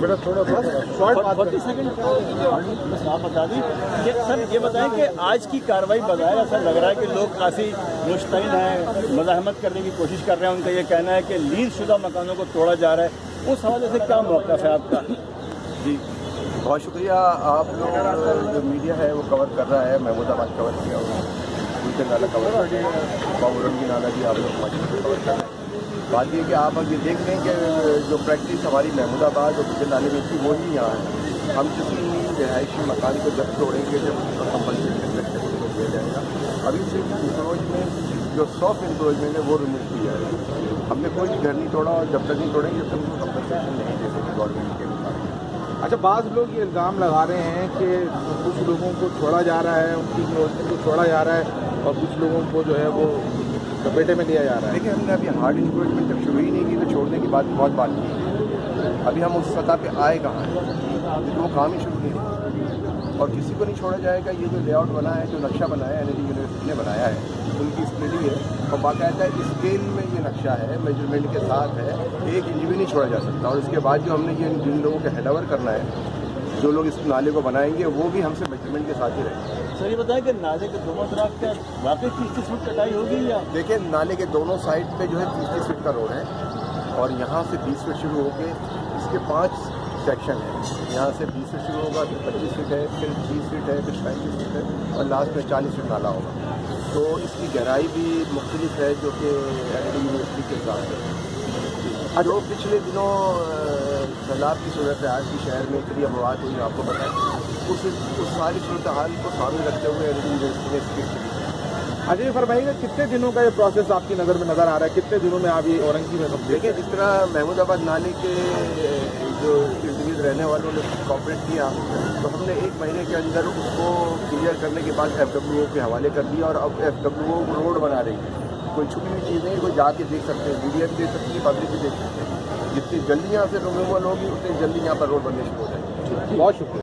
बेटा थोड़ा short second बस आप बता दी कि सर ये बताएँ कि आज की कार्रवाई बगैर ऐसा लग रहा है कि लोग काफ़ी मुश्तिन हैं मजामत करने की कोशिश कर रहे हैं। उनका ये कहना है कि लीज शुदा मकानों को तोड़ा जा रहा है। उस हवाले से क्या मौका है आपका? जी। बहुत शुक्रिया। आप लोग जो मीडिया है वो कवर कर रहा है। महमूदाबाद कवर किया हुआ उनके नाला कवर कर रहे हैं। बाबूरंगी नाला भी आप लोग कवर कर रहे हैं। बात यह कि आप अब ये देख लें कि जो प्रैक्टिस हमारी महमूदाबाद और नाले में थी, वो ही यहाँ है। हम किसी रिहायशी मकान को जब तोड़ेंगे, जब उसका कंपलसेशन को दिया जाएगा, अभी सिर्फ़ इंक्रोच में जो सॉफ्ट इंक्रोचमेंट है वो रिमूव किया है हमने कोई घर नहीं तोड़ा और जब तक नहीं तोड़ेंगे, तब तक उसको कंपलसेशन नहीं दे सकते गवर्नमेंट के मुताबिक अच्छा बाज़ लोग ये इल्ज़ाम लगा रहे हैं कि कुछ लोगों को छोड़ा जा रहा है, उनकी योजना को छोड़ा जा रहा है और कुछ लोगों को जो है वो लपेटे में लिया जा रहा है। देखिए, हमने अभी हार्ड इंक्रोचमेंट जब शुरू ही नहीं की तो छोड़ने की बात बहुत बात की अभी हम उस सतह पे आए कहाँ हैं? वो काम ही शुरू नहीं और किसी को नहीं छोड़ा जाएगा, ये जो लेआउट बना है, जो नक्शा बनाया है एन यूनिवर्सिटी ने बनाया है, उनकी स्टडी है। और बाकायदा स्केल में ये नक्शा है मेज़रमेंट के साथ है, एक इंच भी नहीं छोड़ा जा सकता। और उसके बाद जो हमने ये जिन लोगों के हेडओवर करना है, जो लोग इस नाले को बनाएँगे, वो भी हमसे मेज़रमेंट के साथ ही रहेंगे। सर, ये बताएँ कि नाले के दोनों तरफ़ क्या वाकई तीस तीस फुट कटाई होगी या? देखिए, नाले के दोनों साइड पे जो है तीस तीस फीट का रोड है और यहाँ से बीस फीट शुरू होके इसके पाँच सेक्शन है। यहाँ से बीस फीट शुरू होगा, फिर पच्चीस फीट है, फिर तीस फीट है, फिर पैंतीस फीट है और लास्ट में चालीस फीट नाला होगा। तो इसकी गहराई भी मुख्तलिफ़ है, जो कि यूनिवर्सिटी के साथ है। जो पिछले दिनों सैलाब की सूरत आज की शहर में इतनी अमवात हुई आपको बताएँ उस उस सारी सूरत हाल को सामने रखते हुए ने इसकी स्टडी अजय फरमाइएगा कितने दिनों का ये प्रोसेस आपकी नज़र में नज़र आ रहा है? कितने दिनों में आप ये औरंगी में देखिए जिस तरह महमूदाबाद नाले के जो इर्द गिर्द रहने वालों ने कॉपरेट किया तो हमने एक महीने के अंदर उसको क्लियर करने के बाद एफडब्ल्यूओ के हवाले कर दिया और अब एफडब्ल्यूओ रोड बना रही है। कोई छुपी हुई चीज़ नहीं, कोई जाके देख सकते हैं मीडिया भी देख सकती है पब्लिक भी देख सकते हैं। जितनी जल्दी यहाँ से रिमूवल होगी, उतनी जल्दी यहाँ पर रोड बनने शुरू हो जाएगी। बहुत शुक्रिया।